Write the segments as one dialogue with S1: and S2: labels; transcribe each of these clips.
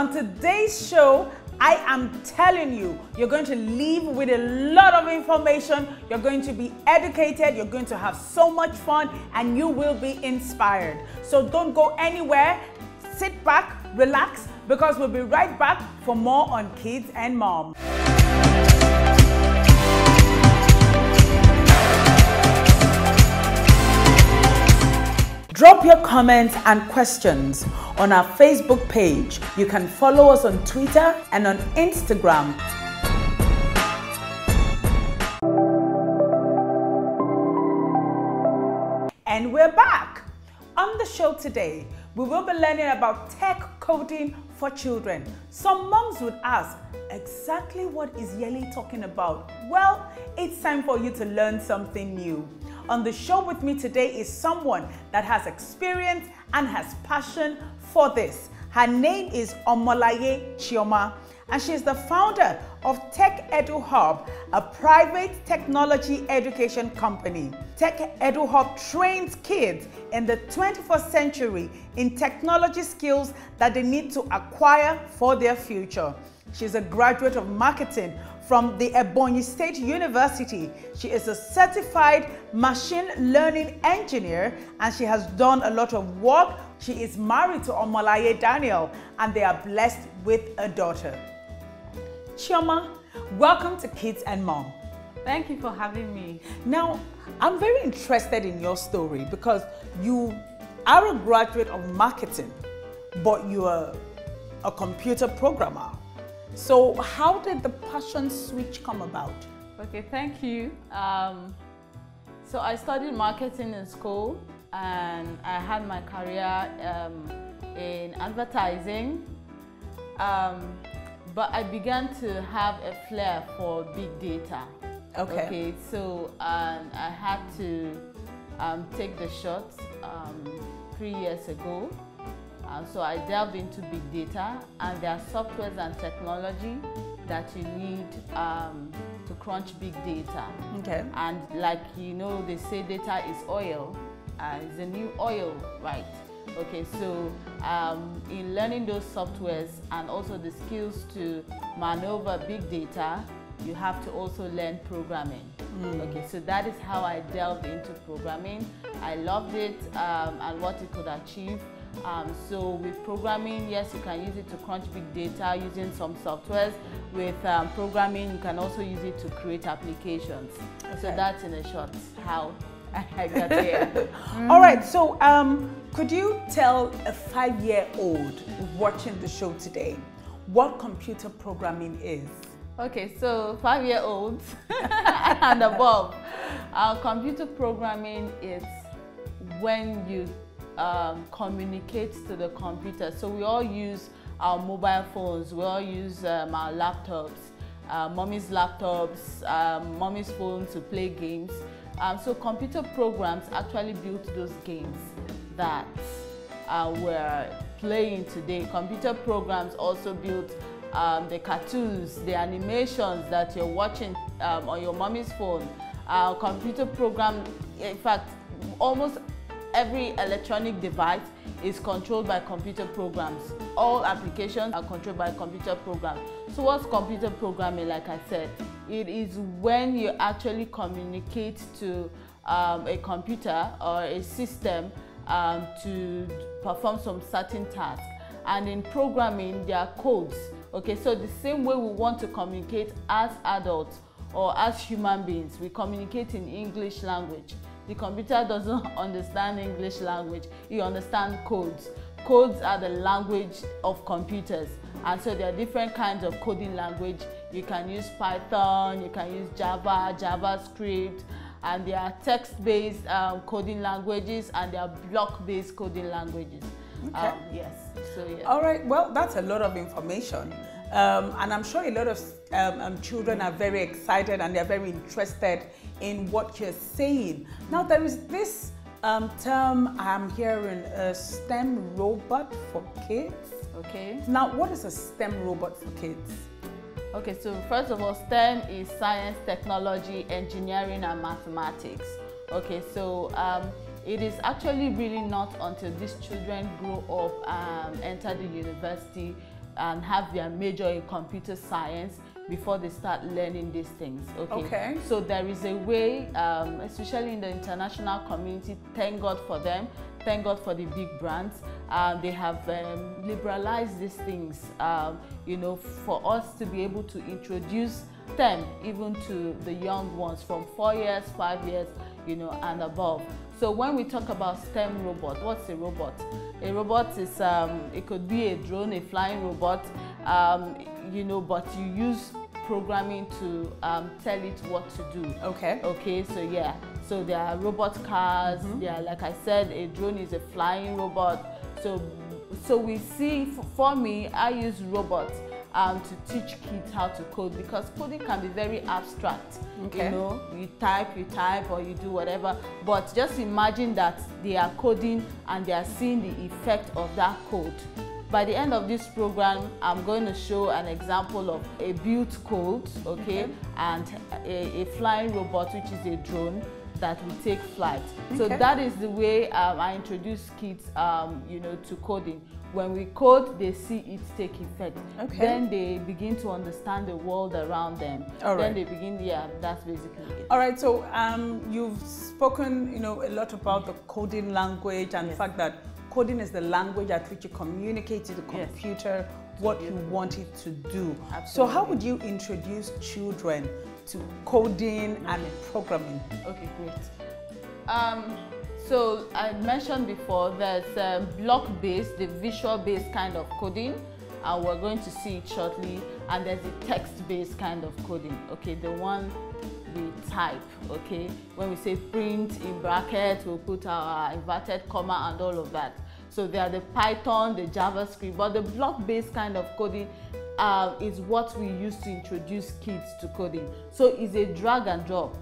S1: On today's show, I am telling you, you're going to leave with a lot of information. You're going to be educated, you're going to have so much fun, and you will be inspired. So don't go anywhere. Sit back, relax, because we'll be right back for more on Kids and Mom. Drop your comments and questions on our Facebook page. You can follow us on Twitter and on Instagram. And we're back. On the show today, we will be learning about tech coding for children. Some moms would ask, exactly what is Yeli talking about? Well, it's time for you to learn something new. On the show with me today is someone that has experience and has passion for this. Her name is Omolaye Chioma, and she is the founder of Tech Edu Hub, a private technology education company. Tech Edu Hub trains kids in the 21st century in technology skills that they need to acquire for their future. She's a graduate of marketing from the Ebonyi State University. She is a certified machine learning engineer and she has done a lot of work. She is married to Omolaye Daniel and they are blessed with a daughter. Chioma, welcome to Kids and Mom.
S2: Thank you for having me.
S1: Now, I'm very interested in your story because you are a graduate of marketing, but you are a computer programmer. So how did the passion switch come about?
S2: Okay, thank you. Um, so I studied marketing in school and I had my career um, in advertising. Um, but I began to have a flair for big data.
S1: Okay.
S2: Okay, so um, I had to um, take the shot um, three years ago. Uh, so I delved into big data and there are softwares and technology that you need um, to crunch big data.
S1: Okay.
S2: And like you know, they say data is oil. Uh, it's a new oil, right? Okay, so um, in learning those softwares and also the skills to maneuver big data, you have to also learn programming. Mm. Okay, so that is how I delved into programming. I loved it um, and what it could achieve. Um, so with programming, yes, you can use it to crunch big data using some softwares. With um, programming, you can also use it to create applications. Okay. So that's in a short how I got here.
S1: mm. All right, so um, could you tell a five-year-old watching the show today what computer programming is?
S2: Okay, so five-year-olds and above. Uh, computer programming is when you um, communicate to the computer. So we all use our mobile phones, we all use um, our laptops, uh, mommy's laptops, um, mommy's phone to play games. Um, so computer programs actually built those games that uh, we're playing today. Computer programs also built um, the cartoons, the animations that you're watching um, on your mommy's phone. Uh, computer program, in fact, almost every electronic device is controlled by computer programs. All applications are controlled by computer programs. So what's computer programming, like I said? It is when you actually communicate to um, a computer or a system um, to perform some certain task. And in programming, there are codes. Okay, so the same way we want to communicate as adults or as human beings, we communicate in English language. The computer doesn't understand English language, it understands codes. Codes are the language of computers. And so there are different kinds of coding language. You can use Python, you can use Java, JavaScript, and there are text-based um, coding languages and there are block-based coding languages.
S1: Okay.
S2: Um, yes. So yeah.
S1: All right. Well, that's a lot of information. Um, and I'm sure a lot of um, um, children are very excited and they're very interested in what you're saying. Now, there is this um, term I'm hearing, a STEM robot for kids.
S2: Okay.
S1: Now, what is a STEM robot for kids?
S2: Okay, so first of all, STEM is science, technology, engineering, and mathematics. Okay, so um, it is actually really not until these children grow up, um, enter the university, and have their major in computer science before they start learning these things. Okay.
S1: Okay.
S2: So there is a way, um, especially in the international community. Thank God for them. Thank God for the big brands. Um, they have um, liberalized these things. Um, you know, for us to be able to introduce STEM even to the young ones from four years, five years, you know, and above. So when we talk about STEM robot, what's a robot? A robot is, um, it could be a drone, a flying robot, um, you know, but you use programming to um, tell it what to do.
S1: Okay.
S2: Okay, so yeah, so there are robot cars.
S1: Mhm.
S2: There are, like I said, a drone is a flying robot. So, so we see. For me, I use robots um, to teach kids how to code because coding can be very abstract.
S1: Okay.
S2: You know, you type, you type, or you do whatever. But just imagine that they are coding and they are seeing the effect of that code. By the end of this program, I'm going to show an example of a built code, okay,
S1: Okay.
S2: and a, a flying robot, which is a drone that will take flight. So that is the way um, I introduce kids, um, you know, to coding. When we code, they see it take effect.
S1: Okay.
S2: Then they begin to understand the world around them.
S1: All right.
S2: Then they begin, yeah, that's basically it.
S1: All right, so um, you've spoken, you know, a lot about the coding language and the fact that coding is the language at which you communicate to the
S2: Yes.
S1: computer what you want it to do. So how would you introduce children to coding and programming?
S2: Okay, great. Um, so I mentioned before there's um, block-based, the visual-based kind of coding, and we're going to see it shortly. And there's the text-based kind of coding. Okay, the one we type. Okay, when we say print in bracket, we'll put our inverted comma and all of that. So there are the Python, the JavaScript, but the block-based kind of coding uh, is what we use to introduce kids to coding. So it's a drag and drop.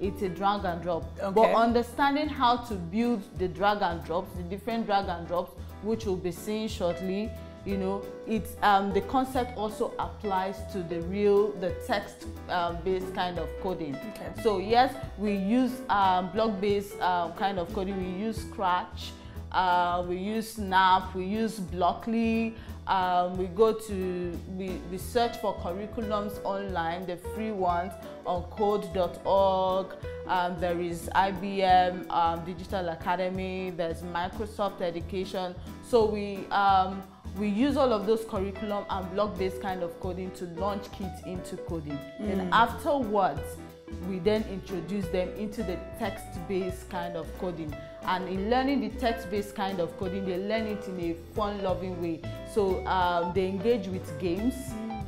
S2: It's a drag and drop. But understanding how to build the drag and drops, the different drag and drops, which we'll be seeing shortly, you know, it's um, the concept also applies to the real, the text-based kind of coding.
S1: Okay.
S2: So yes, we use um, block-based um, kind of coding. We use Scratch, uh, we use Snap, we use Blockly. Um, we go to we, we search for curriculums online, the free ones on code.org. Um, there is IBM um, Digital Academy. There's Microsoft Education. So we um, we use all of those curriculum and block-based kind of coding to launch kids into coding. Then afterwards, we then introduce them into the text-based kind of coding. And in learning the text-based kind of coding, they learn it in a fun-loving way. So um, they engage with games,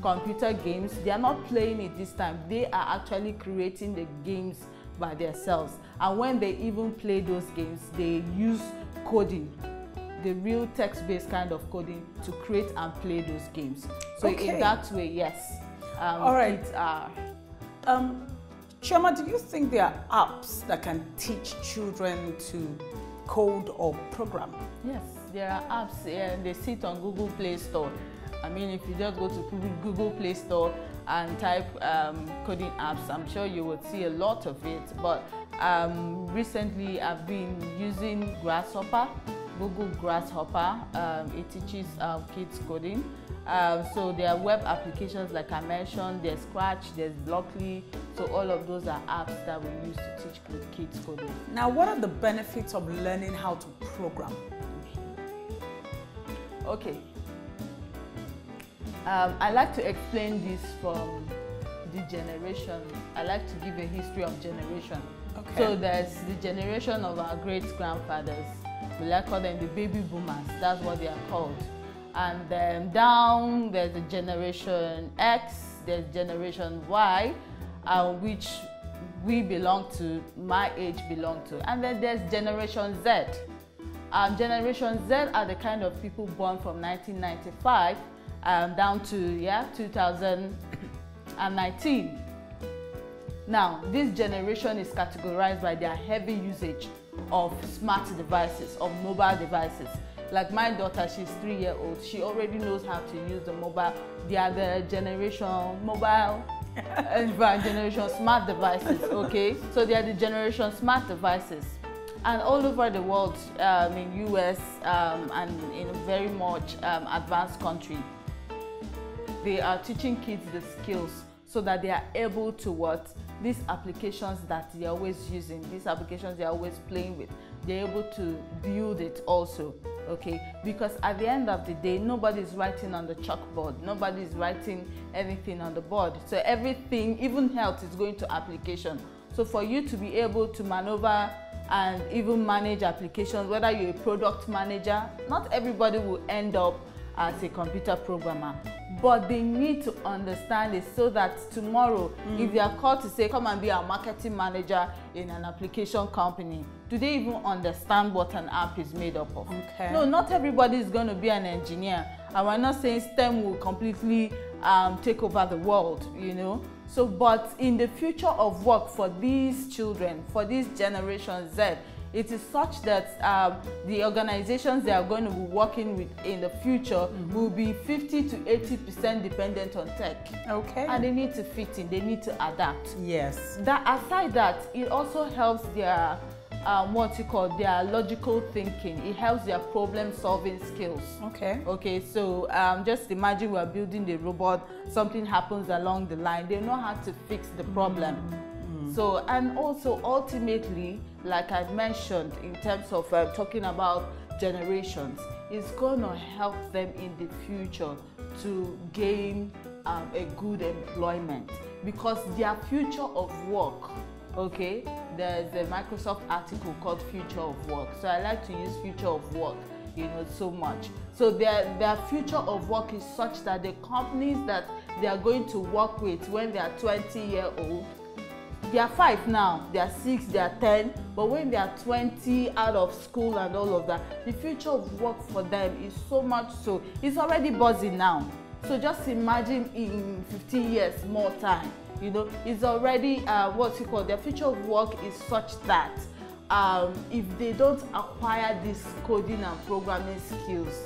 S2: computer games. They are not playing it this time. They are actually creating the games by themselves. And when they even play those games, they use coding the real text-based kind of coding to create and play those games. So
S1: Okay.
S2: in that way, yes. Um,
S1: All right.
S2: kids are
S1: Um, Chioma, do you think there are apps that can teach children to code or program?
S2: Yes, there are apps and they sit on Google Play Store. I mean, if you just go to Google- Google Play Store and type um, coding apps, I'm sure you would see a lot of it. But um, recently, I've been using Grasshopper, Google Grasshopper. Um, it teaches um, kids coding. Um, so there are web applications like I mentioned. There's Scratch, there's Blockly. So all of those are apps that we use to teach kids coding.
S1: Now, what are the benefits of learning how to program?
S2: Okay. Um, I like to explain this from the generation. I like to give a history of generation.
S1: Okay.
S2: So there's the generation of our great grandfathers. We like call them the baby boomers. That's what they are called. And then down there's the generation X, there's generation Y, uh, which we belong to, my age belong to. And then there's generation Z. Um, generation Z are the kind of people born from 1995 um, down to yeah 2019. Now, this generation is categorized by their heavy usage of smart devices, of mobile devices. Like my daughter, she's three year old. She already knows how to use the mobile. They are the generation mobile and generation smart devices. Okay, so they are the generation smart devices. and all over the world, um, in US um, and in very much um, advanced country, they are teaching kids the skills so that they are able to what? These applications that they're always using, these applications they're always playing with, they're able to build it also okay? Because at the end of the day nobody's writing on the chalkboard nobody's writing anything on the board. So everything even health is going to application. So for you to be able to maneuver and even manage applications whether you're a product manager not everybody will end up as a computer programmer but they need to understand it so that tomorrow mm. if they are called to say come and be our marketing manager in an application company do they even understand what an app is made up of
S1: okay.
S2: no not everybody is going to be an engineer and we're not saying stem will completely um, take over the world you know so but in the future of work for these children for this generation z it is such that um, the organizations they are going to be working with in the future mm -hmm. will be 50 to 80 percent dependent on tech.
S1: Okay.
S2: And they need to fit in, they need to adapt.
S1: Yes.
S2: That aside that, it also helps their um, what you call their logical thinking. It helps their problem solving skills.
S1: Okay.
S2: Okay, so um, just imagine we're building the robot, something happens along the line, they know how to fix the problem. Mm -hmm. So, and also ultimately, like I mentioned in terms of uh, talking about generations, it's going to help them in the future to gain um, a good employment. Because their future of work okay there's a microsoft article called future of work. So i like to use future of work you know so much. So their their future of work is such that the companies that they are going to work with when they are 20 year old they are five now they are six they are ten but when they are twenty out of school and all of that the future of work for them is so much so it's already buzzing now so just imagine in fifteen years more time you know it's already uh, what's it called their future of work is such that um, if they don't acquire these coding and programming skills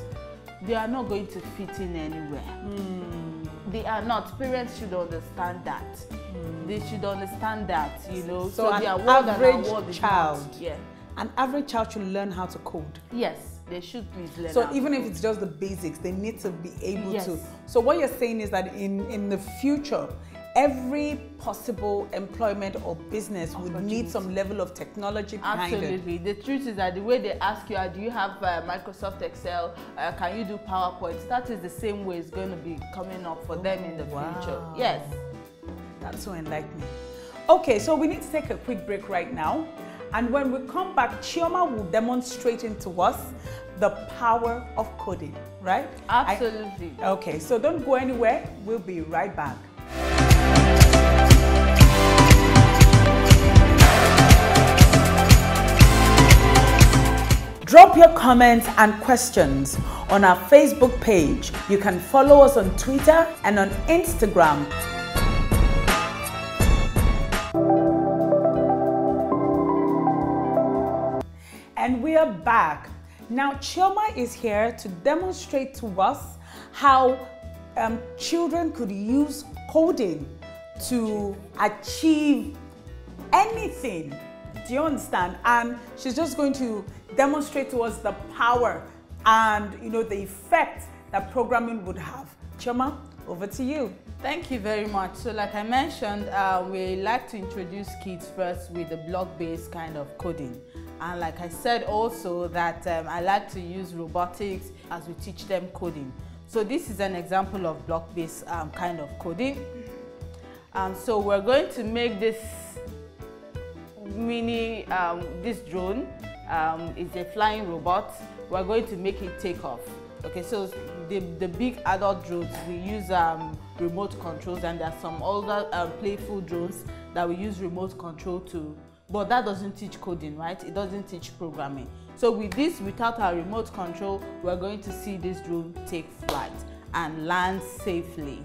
S2: they are not going to fit in anywhere. Mm. They are not. Parents should understand that. Mm. They should understand that, you know.
S1: So, so an average child, yeah. An average child should learn how to code.
S2: Yes, they should please learn.
S1: So even if it's just the basics, they need to be able yes. to. So what you're saying is that in in the future, every possible employment or business would need some level of technology behind it.
S2: Absolutely.
S1: It.
S2: The truth is that the way they ask you, uh, do you have uh, Microsoft Excel? Uh, can you do PowerPoint? That is the same way it's going to be coming up for oh, them in the wow. future. Yes.
S1: That's so enlightening. Okay, so we need to take a quick break right now. And when we come back, Chioma will demonstrate to us the power of coding, right?
S2: Absolutely.
S1: I, okay, so don't go anywhere. We'll be right back. Drop your comments and questions on our Facebook page. You can follow us on Twitter and on Instagram. And we are back. Now, Chioma is here to demonstrate to us how um, children could use coding to achieve anything. Do you understand? And she's just going to demonstrate to us the power and you know the effect that programming would have. Chioma, over to you.
S2: Thank you very much. So like I mentioned, uh, we like to introduce kids first with the block-based kind of coding. And like I said also that um, I like to use robotics as we teach them coding. So this is an example of block-based um, kind of coding. Um, so we're going to make this mini, um, this drone um, is a flying robot. We're going to make it take off. Okay, so the, the big adult drones, we use um, remote controls and there are some older um, playful drones that we use remote control to, but that doesn't teach coding, right? It doesn't teach programming. So with this, without our remote control, we're going to see this drone take flight and land safely.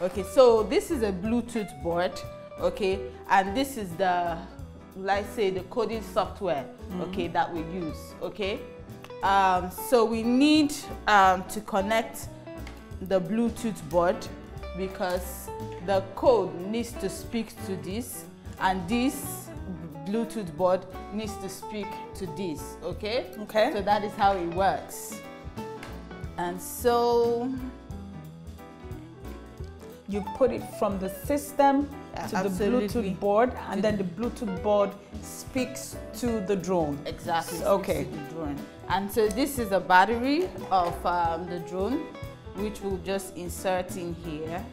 S2: Okay, so this is a Bluetooth board, okay, and this is the let's say the coding software mm -hmm. okay that we use okay um, so we need um, to connect the bluetooth board because the code needs to speak to this and this Bluetooth board needs to speak to this, okay?
S1: Okay.
S2: So that is how it works. And so
S1: You put it from the system to
S2: absolutely.
S1: the Bluetooth board, and then the Bluetooth board speaks to the drone.
S2: Exactly.
S1: Okay.
S2: drone. And so this is a battery of um, the drone, which we'll just insert in here.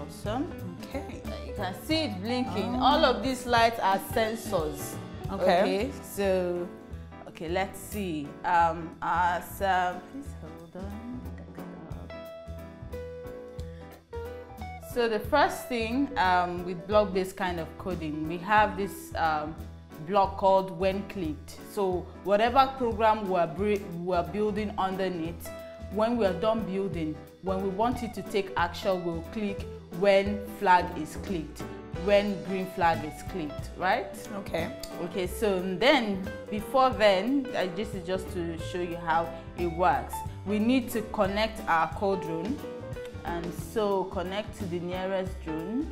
S2: Awesome.
S1: Okay.
S2: You can see it blinking. All of these lights are sensors.
S1: Okay.
S2: So, okay, let's see. Um, as um, please hold on. So the first thing um, with block-based kind of coding, we have this um, block called when clicked. So whatever program we're, we're building underneath, when we're done building, when we want it to take action, we'll click when flag is clicked, when green flag is clicked, right?
S1: Okay.
S2: Okay, so then before then, uh, this is just to show you how it works. We need to connect our CoDrone, and so connect to the nearest drone,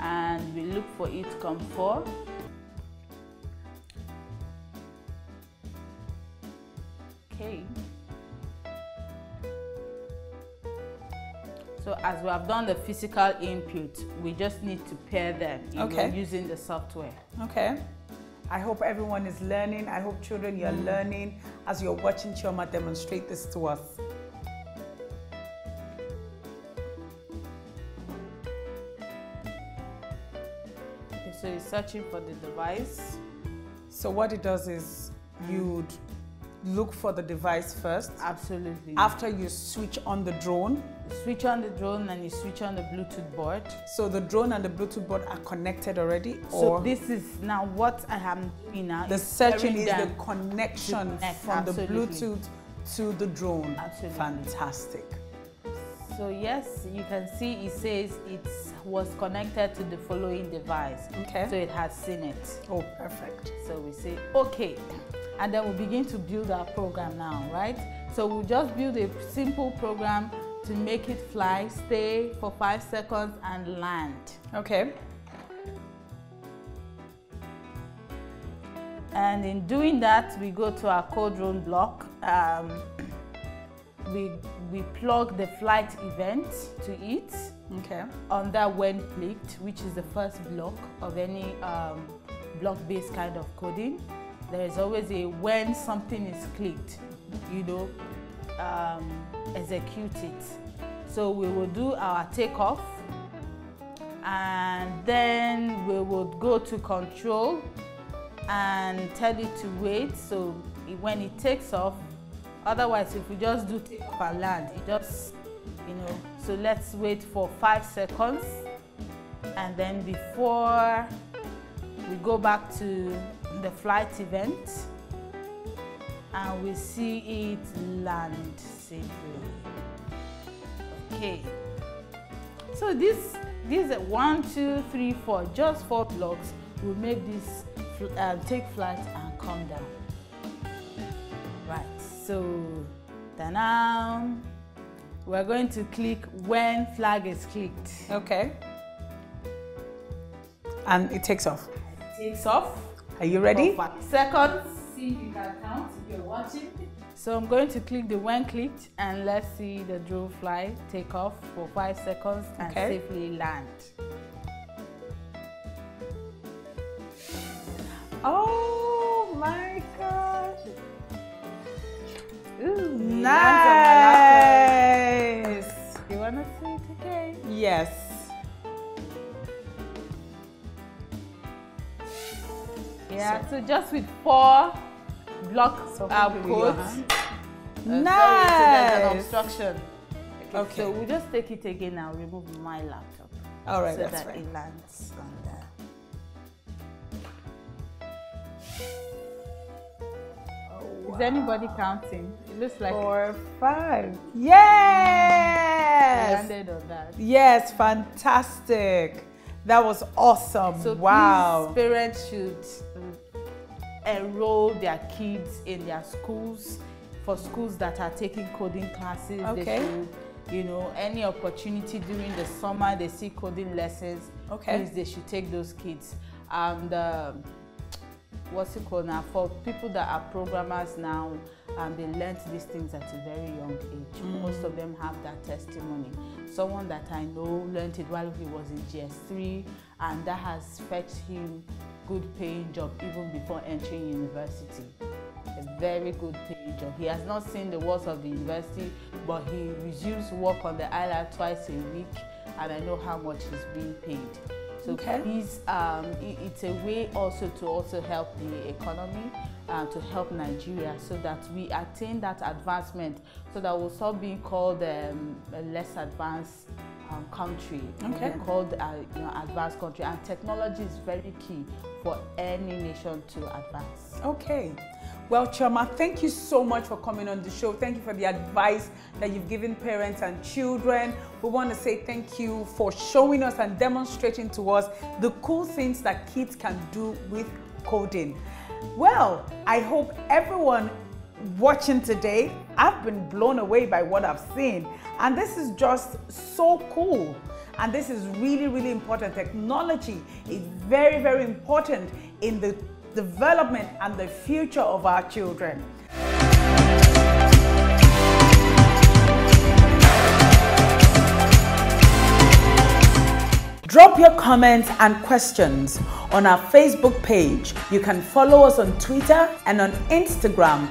S2: and we look for it come for. Okay. So as we have done the physical input, we just need to pair them
S1: Okay.
S2: using the software.
S1: Okay. I hope everyone is learning. I hope children you're mm. learning as you're watching Chioma demonstrate this to us.
S2: Okay, so it's searching for the device.
S1: So what it does is mm. you'd look for the device first.
S2: Absolutely.
S1: After you switch on the drone,
S2: switch on the drone and you switch on the Bluetooth board.
S1: so the drone and the Bluetooth board are connected already,
S2: So this is now what I am doing now.
S1: the searching is the connection
S2: connect,
S1: from the. Bluetooth to the drone.
S2: Absolutely.
S1: Fantastic.
S2: So yes, you can see it says it was connected to the following device.
S1: Okay.
S2: So it has seen it.
S1: Oh, perfect.
S2: So we say, okay. And then we begin to build our program now, right? So we'll just build a simple program to make it fly, stay for five seconds and land.
S1: Okay.
S2: And in doing that, we go to our CoDrone block. Um, we, we plug the flight event to it
S1: Okay.
S2: On that when clicked, which is the first block of any um, block-based kind of coding. There is always a when something is clicked, you know, um, execute it. So we will do our takeoff and then we would go to control and tell it to wait. So when it takes off, otherwise if we just do take off and land, it just, you know, so let's wait for five seconds and then before we go back to the flight event and we see it land safely. Okay. So this these are one, two, three, four, just four blocks will make this um, take flight and come down. Right. So now we're going to click when flag is clicked.
S1: Okay. And it takes off.
S2: It Takes off.
S1: Are you ready?
S2: seconds. See if you can count you're watching. So I'm going to click the when clicked and let's see the drone fly take off for five seconds and
S1: Okay.
S2: safely land.
S1: Oh my gosh.
S2: Ooh, he lands on my
S1: Nice.
S2: You wanna see it again?
S1: Yes.
S2: Yeah. So, just with four block
S1: So quickly with your
S2: codes.
S1: hand.
S2: Uh, sorry, so an obstruction. Okay,
S1: Okay.
S2: So we'll just take it again and remove my laptop.
S1: All right,
S2: so
S1: that's
S2: that
S1: right.
S2: it lands on there. Is anybody counting? It looks like
S1: Four, five.
S2: it
S1: Yes.
S2: landed on that.
S1: Yes, fantastic. That was awesome.
S2: So
S1: wow.
S2: parents should enroll their kids in their schools for schools that are taking coding classes.
S1: Okay.
S2: They should, you know, any opportunity during the summer they see coding lessons.
S1: Okay.
S2: Please, they should take those kids. And um, what's it called now? For people that are programmers now, um, they learnt these things at a very young age.
S1: Mm.
S2: Most of them have that testimony. Someone that I know learnt it while he was in JSS3, and that has fetched him good paying job even before entering university. A very good paying job. He has not seen the walls of the university, but he resumes work on the island twice a week, and I know how much he's being paid. So
S1: Okay.
S2: please, um, it's a way also to also help the economy, uh, to help Nigeria, so that we attain that advancement, so that we'll stop being called um, a less advanced um, country.
S1: Okay.
S2: called uh, you know, advanced country, and technology is very key for any nation to advance.
S1: Okay. Well, Chioma, thank you so much for coming on the show. Thank you for the advice that you've given parents and children. We want to say thank you for showing us and demonstrating to us the cool things that kids can do with coding. Well, I hope everyone watching today, I've been blown away by what I've seen. And this is just so cool. And this is really, really important. Technology is very, very important in the development and the future of our children. Drop your comments and questions on our Facebook page. You can follow us on Twitter and on Instagram.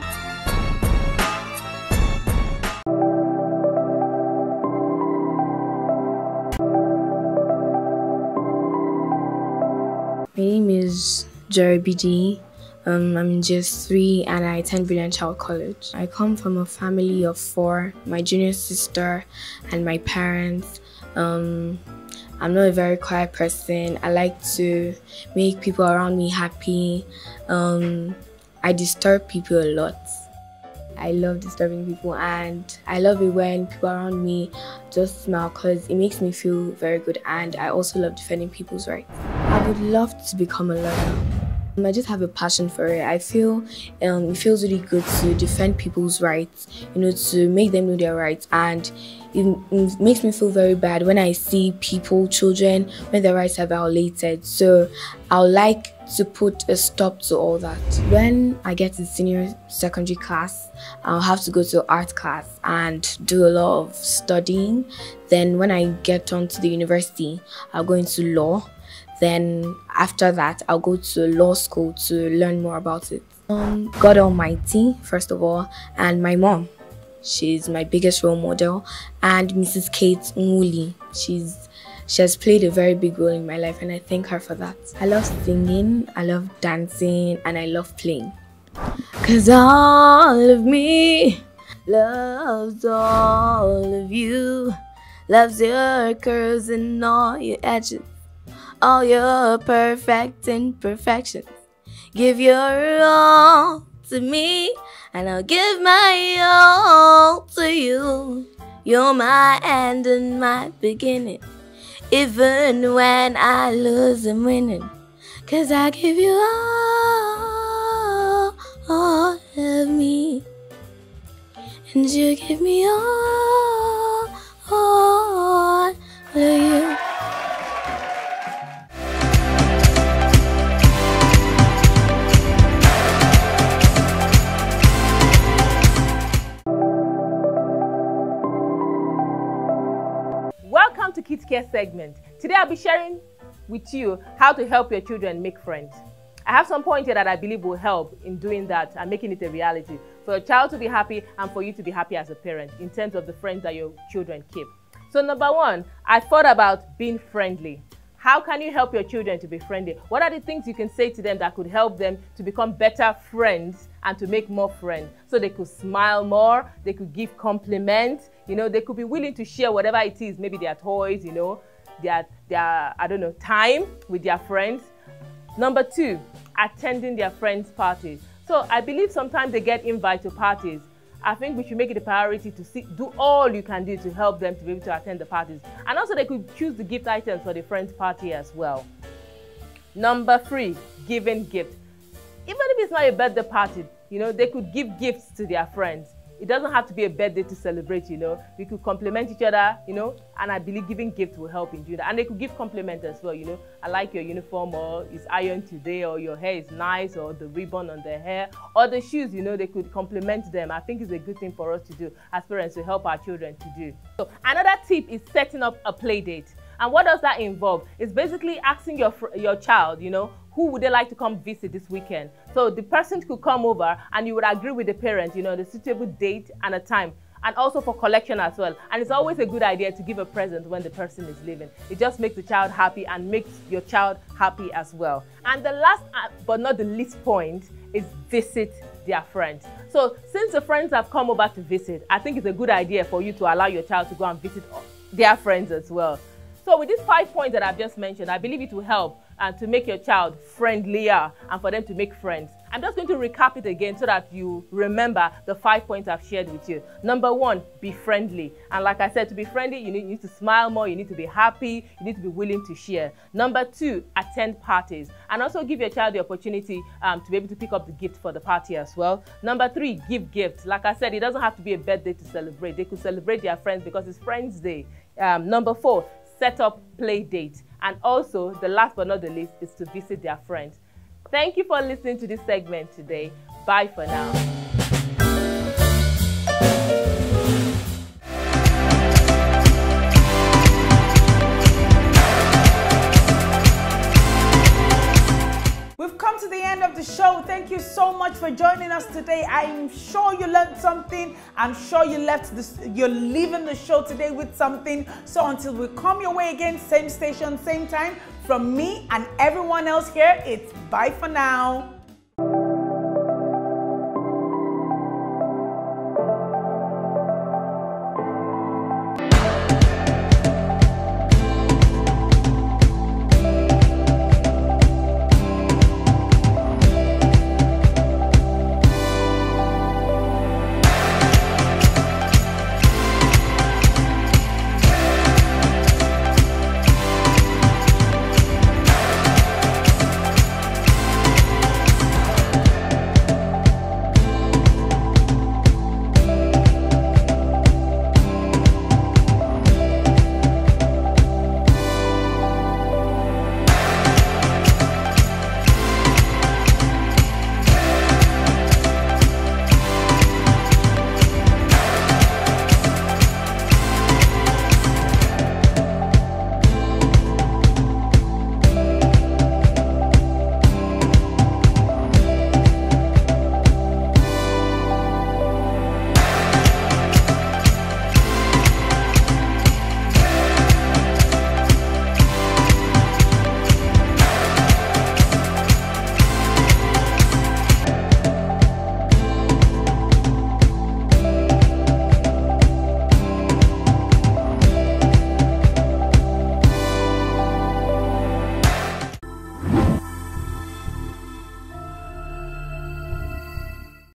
S3: Jerry. Um, I'm in just three and I attend Brilliant Child College. I come from a family of four my junior sister and my parents. Um, I'm not a very quiet person. I like to make people around me happy. Um, I disturb people a lot. I love disturbing people and I love it when people around me just smile because it makes me feel very good and I also love defending people's rights. I would love to become a lawyer. I just have a passion for it. I feel um, it feels really good to defend people's rights, you know, to make them know their rights. And it, it makes me feel very bad when I see people, children, when their rights are violated. So I would like to put a stop to all that. When I get to senior secondary class, I'll have to go to art class and do a lot of studying. Then when I get onto the university, I'll go into law. Then after that, I'll go to law school to learn more about it. Um, God Almighty, first of all, and my mom. She's my biggest role model, and Mrs. Kate Nwuli. She's she has played a very big role in my life, and I thank her for that. I love singing, I love dancing, and I love playing. Cause all of me loves all of you, loves your curves and all your edges all your perfect imperfections. Give your all to me, and I'll give my all to you. You're my end and my beginning, even when I lose I'm winning. Cause I give you all, all of me, and you give me all, all of you.
S4: Care segment. Today I'll be sharing with you how to help your children make friends. I have some points here that I believe will help in doing that and making it a reality for your child to be happy and for you to be happy as a parent in terms of the friends that your children keep. So number one, I thought about being friendly. How can you help your children to be friendly? What are the things you can say to them that could help them to become better friends and to make more friends? So they could smile more, they could give compliments, you know, they could be willing to share whatever it is, maybe their toys, you know, their, their I don't know, time with their friends. Number two, attending their friends' parties. So I believe sometimes they get invited to parties. I think we should make it a priority to see, do all you can do to help them to be able to attend the parties. And also they could choose the gift items for the friends' party as well. Number three, giving gift. Even if it's not a birthday party, you know, they could give gifts to their friends. It doesn't have to be a birthday to celebrate, you know. We could compliment each other, you know, and I believe giving gifts will help in doing that. And they could give compliments as well, you know. I like your uniform or it's ironed today or your hair is nice or the ribbon on the hair or the shoes, you know, they could compliment them. I think it's a good thing for us to do as parents to help our children to do. So another tip is setting up a play date. And what does that involve? It's basically asking your, your child, you know, who would they like to come visit this weekend? So the person could come over and you would agree with the parent, you know, the suitable date and a time and also for collection as well. And it's always a good idea to give a present when the person is leaving. It just makes the child happy and makes your child happy as well. And the last uh, but not the least point is visit their friends. So since the friends have come over to visit, I think it's a good idea for you to allow your child to go and visit their friends as well. So with these five points that I've just mentioned, I believe it will help and to make your child friendlier and for them to make friends. I'm just going to recap it again so that you remember the five points I've shared with you. Number one, be friendly. And like I said, to be friendly, you need, you need to smile more, you need to be happy, you need to be willing to share. Number two, attend parties and also give your child the opportunity um, to be able to pick up the gift for the party as well. Number three, give gifts. Like I said, it doesn't have to be a birthday to celebrate. They could celebrate their friends because it's Friends Day. Um, number four, set up play dates. And also, the last but not the least is to visit their friends. Thank you for listening to this segment today. Bye for now.
S1: Show. Thank you so much for joining us today. I'm sure you learned something. I'm sure you left this, you're leaving the show today with something. So until we come your way again, same station, same time, from me and everyone else here, it's bye for now.